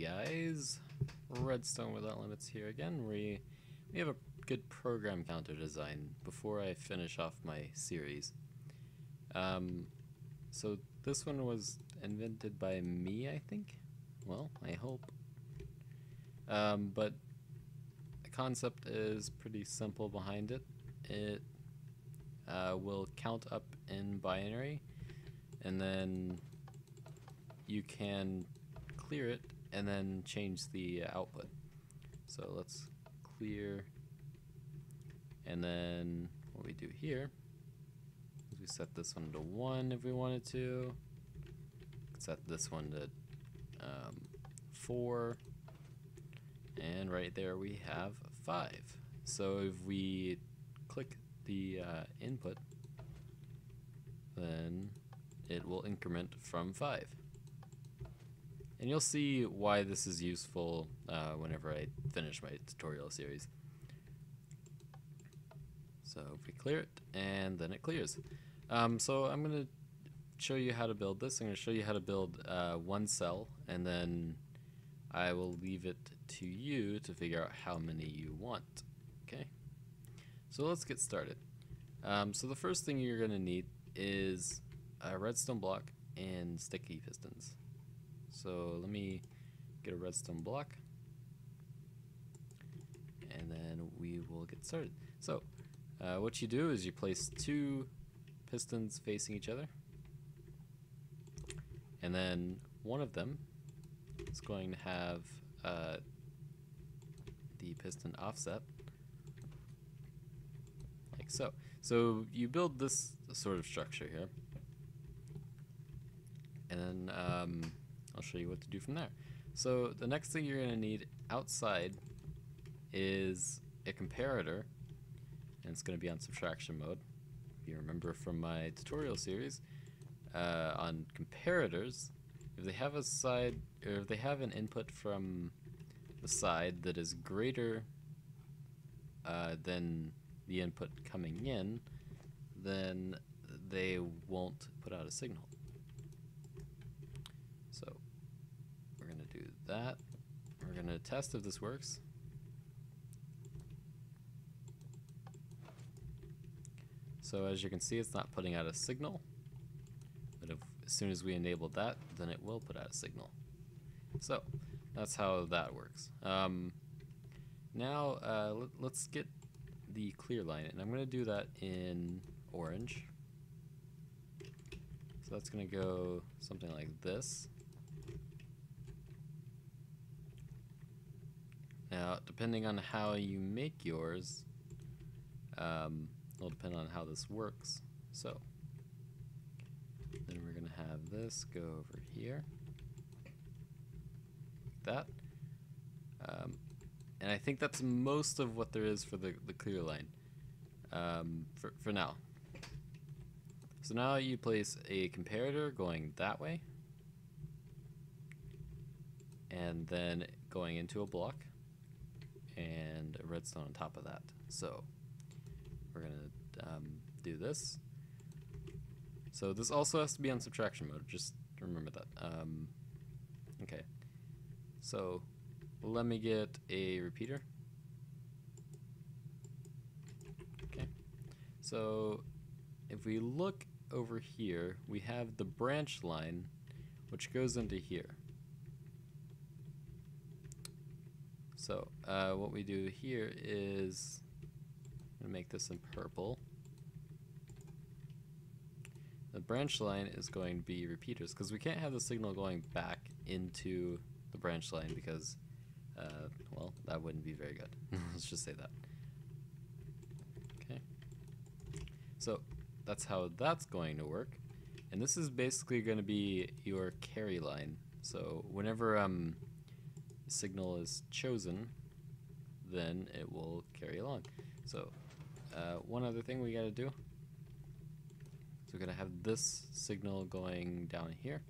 guys, Redstone Without Limits here again. We, we have a good program counter design before I finish off my series. Um, so this one was invented by me, I think? Well, I hope. Um, but the concept is pretty simple behind it. It uh, will count up in binary and then you can clear it and then change the output. So let's clear and then what we do here is we set this one to 1 if we wanted to. Set this one to um, 4 and right there we have 5. So if we click the uh, input then it will increment from 5. And you'll see why this is useful uh, whenever I finish my tutorial series. So if we clear it, and then it clears. Um, so I'm going to show you how to build this. I'm going to show you how to build uh, one cell, and then I will leave it to you to figure out how many you want. Okay? So let's get started. Um, so the first thing you're going to need is a redstone block and sticky pistons. So let me get a redstone block and then we will get started. So uh, what you do is you place two pistons facing each other and then one of them is going to have uh, the piston offset like so. So you build this sort of structure here and then um, I'll show you what to do from there. So the next thing you're going to need outside is a comparator, and it's going to be on subtraction mode. If you remember from my tutorial series uh, on comparators, if they have a side, or if they have an input from the side that is greater uh, than the input coming in, then they won't put out a signal. That. We're going to test if this works. So as you can see, it's not putting out a signal. But if, as soon as we enable that, then it will put out a signal. So that's how that works. Um, now uh, let, us get the clear line, and I'm going to do that in orange. So that's going to go something like this. Now, depending on how you make yours, um, will depend on how this works. So, then we're going to have this go over here. Like that. Um, and I think that's most of what there is for the, the clear line um, for, for now. So now you place a comparator going that way and then going into a block and a redstone on top of that. So we're gonna um, do this. So this also has to be on subtraction mode, just remember that. Um, okay, so let me get a repeater. Okay, so if we look over here, we have the branch line which goes into here. So uh, what we do here is I'm gonna make this in purple. The branch line is going to be repeaters because we can't have the signal going back into the branch line because, uh, well, that wouldn't be very good. Let's just say that. Okay. So that's how that's going to work. And this is basically going to be your carry line. So whenever um, signal is chosen, then it will carry along. So uh, one other thing we got to do. So we're going to have this signal going down here.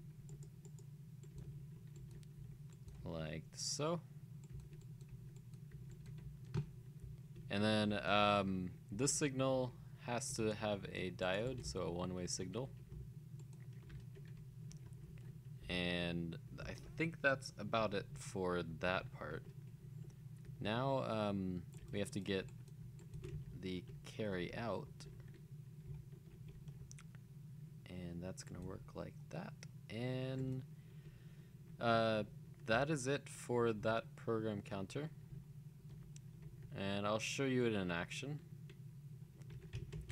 Like so. And then um, this signal has to have a diode, so a one-way signal. And I think that's about it for that part. Now um, we have to get the carry out. And that's going to work like that. And uh, that is it for that program counter. And I'll show you it in action.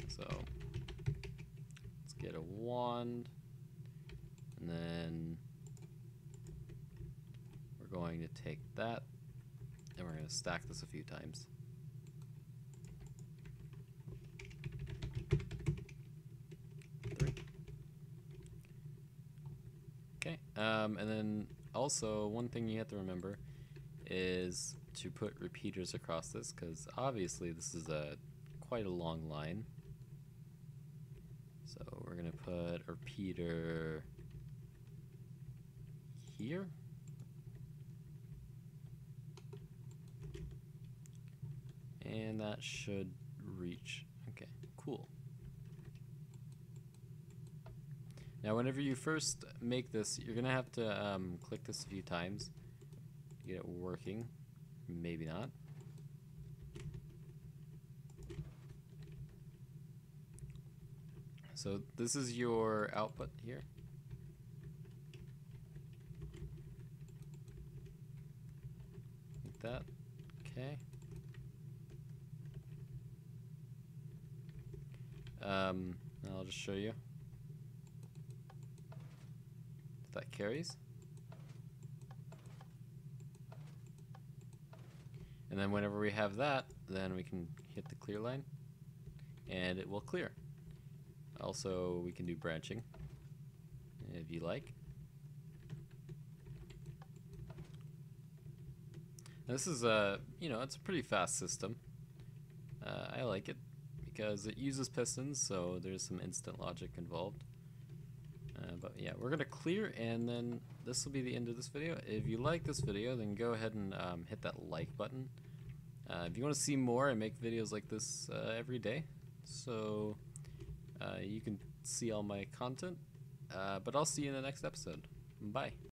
So let's get a wand. And then going to take that and we're going to stack this a few times. Three. Okay, um, and then also one thing you have to remember is to put repeaters across this because obviously this is a quite a long line. So we're gonna put a repeater here. And that should reach. Okay, cool. Now whenever you first make this, you're gonna have to um, click this a few times to get it working. Maybe not. So this is your output here. Like that. Okay. Um, I'll just show you. That carries. And then whenever we have that, then we can hit the clear line and it will clear. Also, we can do branching if you like. This is a, you know, it's a pretty fast system. Uh, I like it because it uses pistons, so there's some instant logic involved. Uh, but yeah, we're gonna clear, and then this will be the end of this video. If you like this video, then go ahead and um, hit that like button. Uh, if you want to see more, I make videos like this uh, every day, so uh, you can see all my content. Uh, but I'll see you in the next episode. Bye.